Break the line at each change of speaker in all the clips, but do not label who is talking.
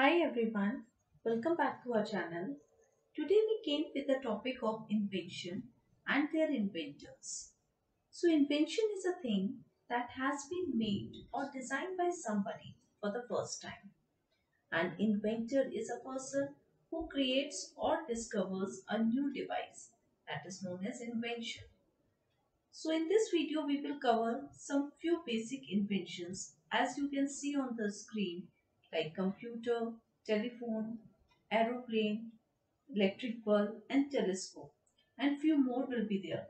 Hi everyone, welcome back to our channel. Today we came with the topic of invention and their inventors. So invention is a thing that has been made or designed by somebody for the first time. An inventor is a person who creates or discovers a new device that is known as invention. So in this video we will cover some few basic inventions as you can see on the screen like computer, telephone, aeroplane, electric bulb and telescope and few more will be there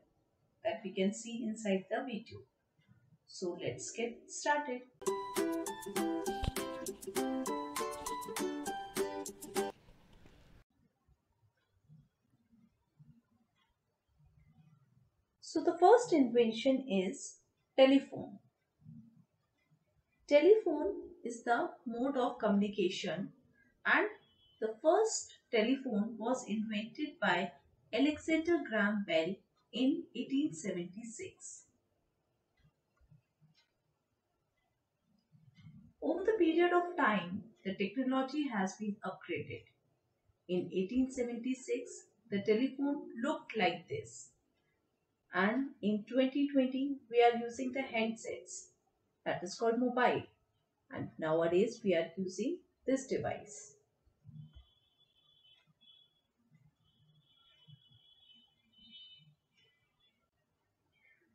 that we can see inside the video. So let's get started. So the first invention is telephone. Telephone is the mode of communication and the first telephone was invented by Alexander Graham Bell in 1876. Over the period of time, the technology has been upgraded. In 1876, the telephone looked like this and in 2020 we are using the handsets that is called mobile and nowadays we are using this device.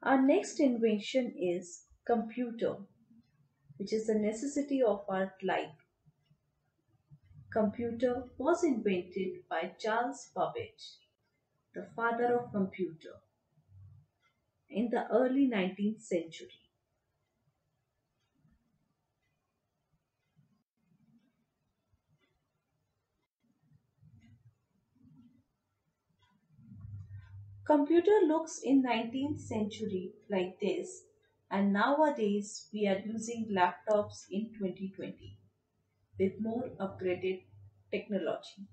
Our next invention is computer which is a necessity of our life. Computer was invented by Charles Babbage, the father of computer in the early 19th century. Computer looks in 19th century like this and nowadays we are using laptops in 2020 with more upgraded technology.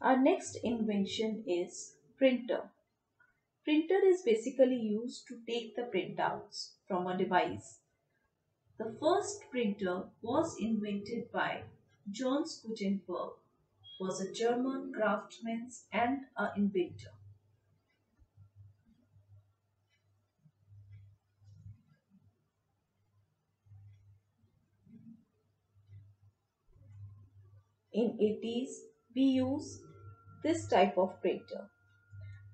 Our next invention is printer. Printer is basically used to take the printouts from a device. The first printer was invented by Johannes Gutenberg, was a German craftsman and an inventor. In 80s, we use this type of printer.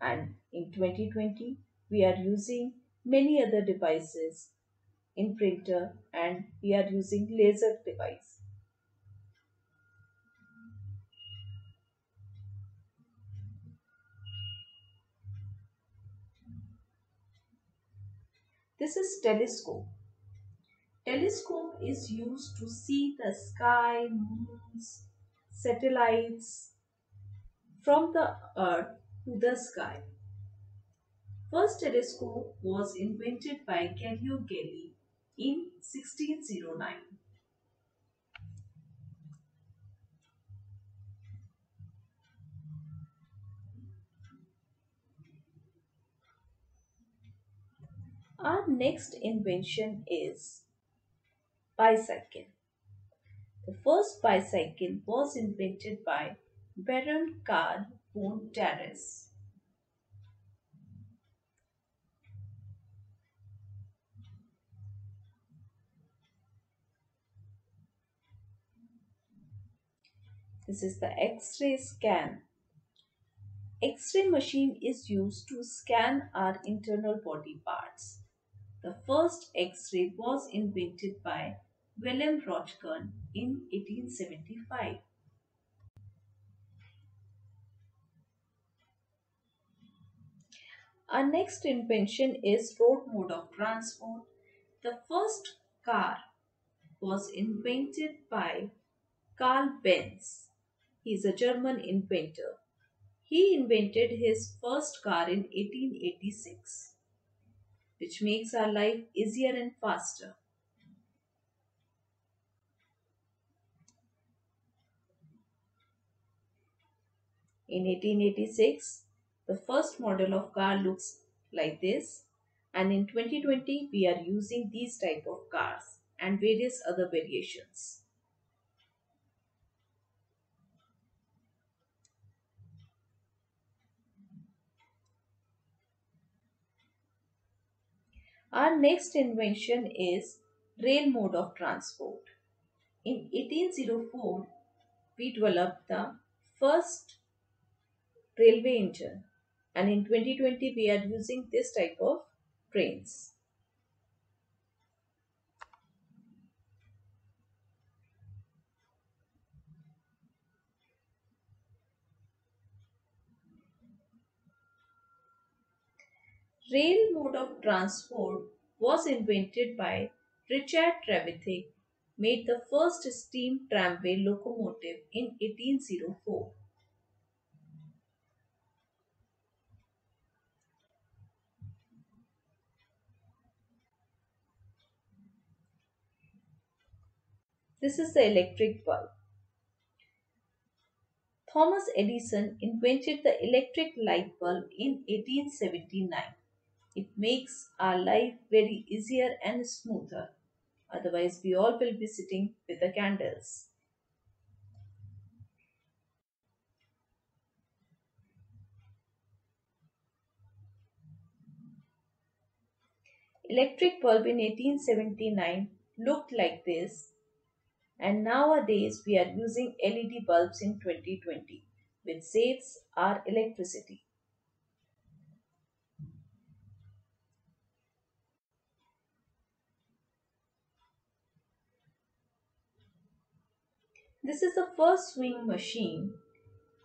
And in 2020, we are using many other devices in printer and we are using laser device. This is telescope. Telescope is used to see the sky, moons, satellites, from the earth to the sky. First telescope was invented by Galileo Galilei in 1609. Our next invention is bicycle. The first bicycle was invented by Baron Karl von Drais. This is the X-ray scan. X-ray machine is used to scan our internal body parts. The first X-ray was invented by Wilhelm Röntgen in 1875. Our next invention is road mode of transport. The first car was invented by Carl Benz. He is a German inventor. He invented his first car in 1886, which makes our life easier and faster. In 1886, the first model of car looks like this and in 2020 we are using these type of cars and various other variations. Our next invention is rail mode of transport. In 1804, we developed the first railway engine and in 2020 we are using this type of trains. Rail mode of transport was invented by Richard Trevithick, made the first steam tramway locomotive in 1804. This is the electric bulb. Thomas Edison invented the electric light bulb in 1879. It makes our life very easier and smoother. Otherwise, we all will be sitting with the candles. Electric bulb in 1879 looked like this and nowadays we are using LED bulbs in 2020 which saves our electricity. This is the first sewing machine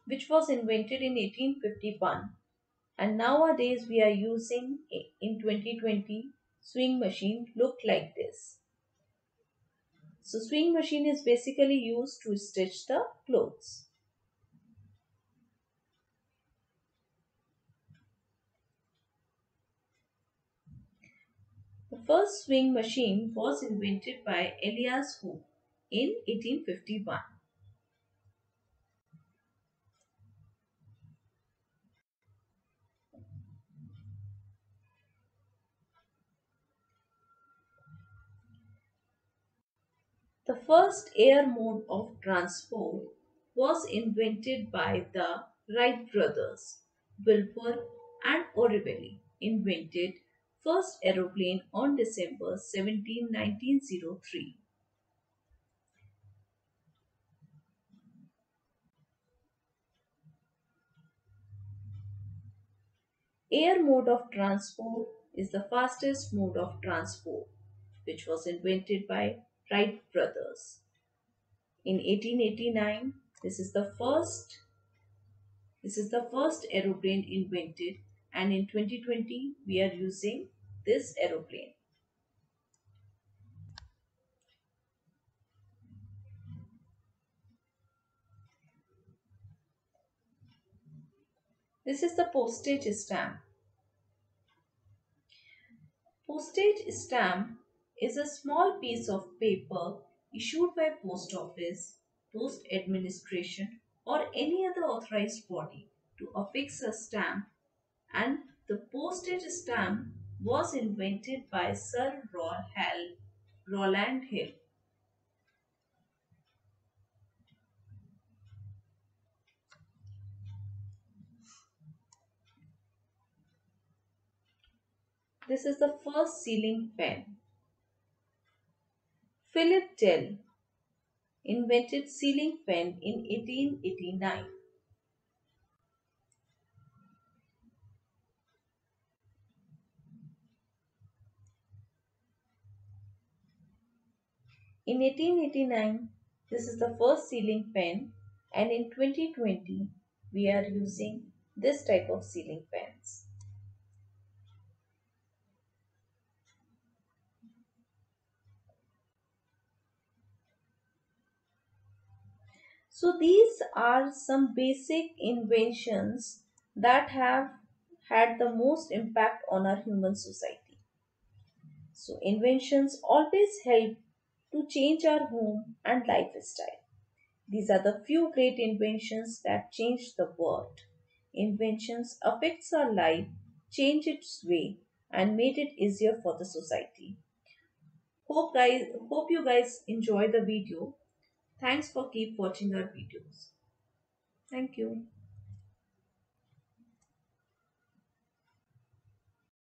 which was invented in 1851 and nowadays we are using in 2020 sewing machine look like this. So sewing machine is basically used to stitch the clothes. The first sewing machine was invented by Elias Howe in 1851. The first air mode of transport was invented by the Wright brothers. Wilbur and Orville invented first aeroplane on December 17, 1903. Air mode of transport is the fastest mode of transport which was invented by Wright brothers. In 1889, this is the first this is the first aeroplane invented and in 2020 we are using this aeroplane. This is the postage stamp. Postage stamp is a small piece of paper issued by post office, post administration or any other authorized body to affix a stamp and the postage stamp was invented by Sir Rowland Hill. This is the first ceiling fan. Philip Dell invented ceiling fan in 1889. In 1889, this is the first ceiling fan and in 2020, we are using this type of ceiling pens. So these are some basic inventions that have had the most impact on our human society. So inventions always help to change our home and lifestyle. These are the few great inventions that changed the world. inventions affects our life, changed its way, and made it easier for the society. Hope guys hope you guys enjoy the video. Thanks for keep watching our videos. Thank you.